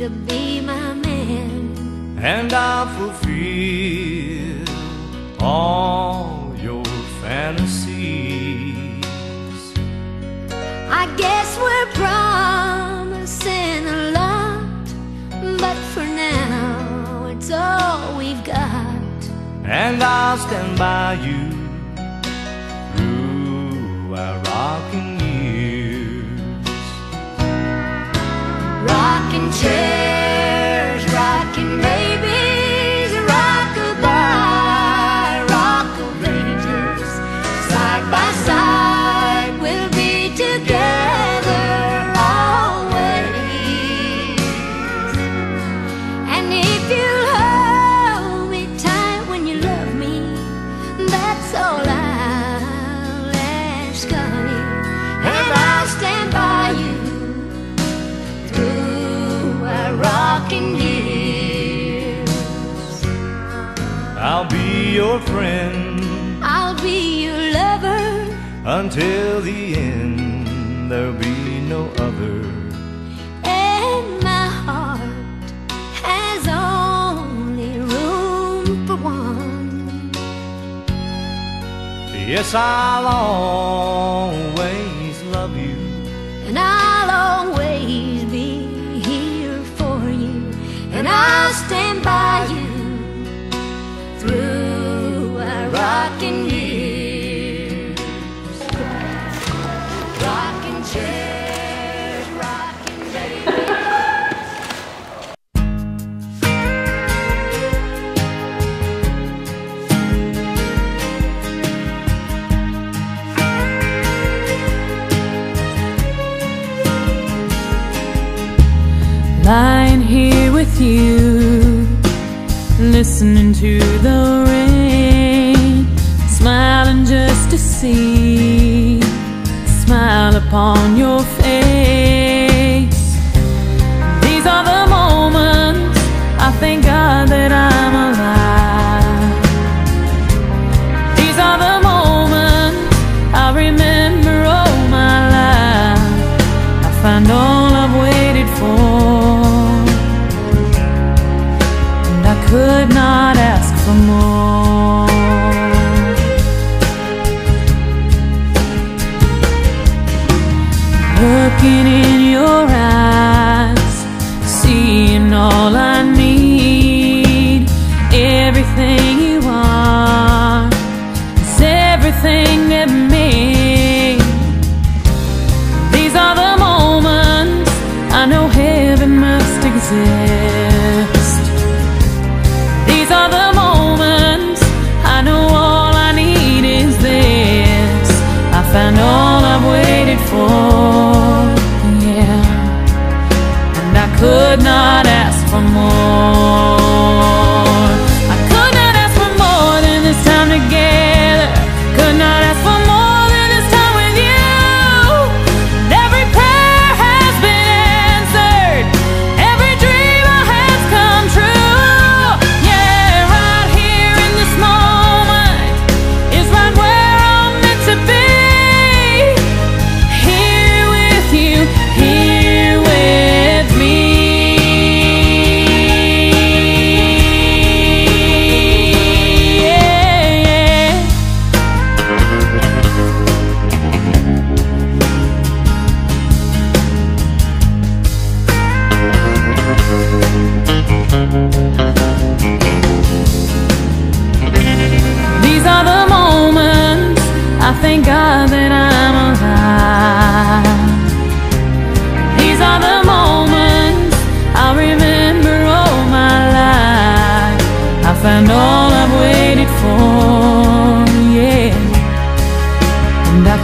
to be my man. And I'll fulfill all your fantasies. I guess we're promising a lot, but for now it's all we've got. And I'll stand by you through our rocking years. Rocking chair. be your friend. I'll be your lover. Until the end, there'll be no other. And my heart has only room for one. Yes, I long. you, listening to the rain, smiling just to see, smile upon your face.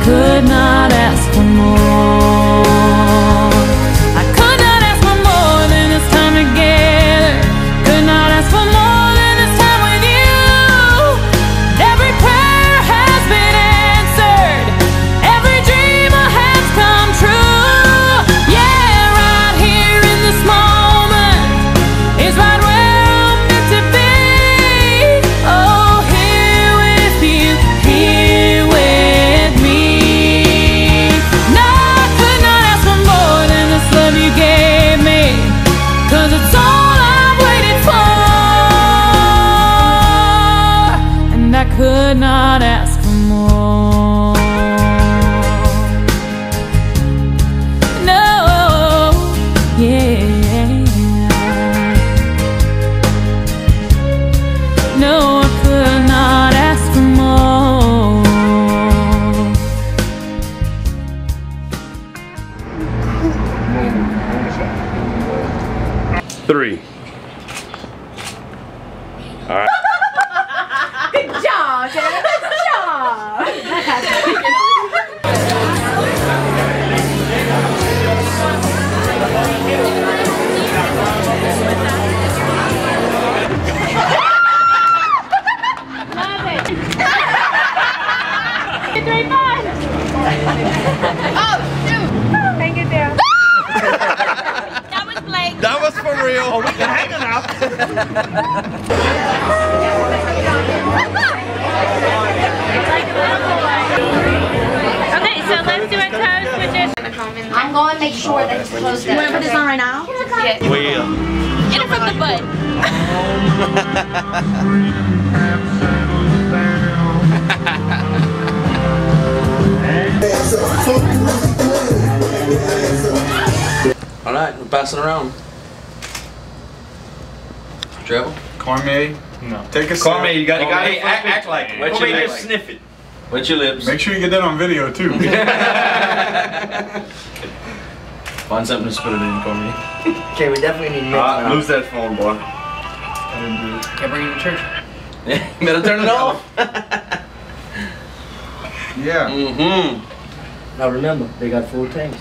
could not. Three. Okay, so let's do a toast with this. I'm going to make sure that it's closed down. put this on right now? Yeah. Well, Get it from the bud. All right, we're passing around. Travel. Cormier, No. take a Cormier, you got, you got it. act, act like it. Wet your Cormier, lips. just sniff it. Wet your lips. Make sure you get that on video too. Find something to spit it in, Cormier. Okay, we definitely need Uh, lose that phone, boy. Can't bring it to church. Better turn it off. yeah. Mm-hmm. Now remember, they got full tanks.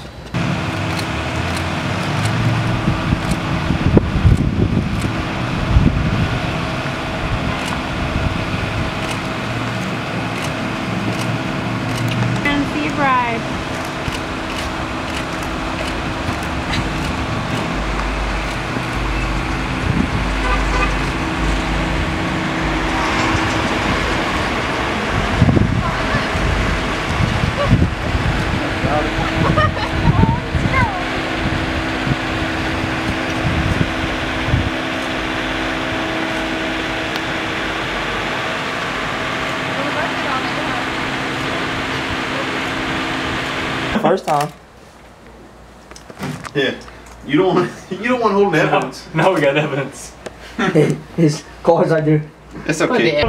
first time. Yeah. You don't you don't want holding evidence. Now we got evidence. His far I do. It's okay.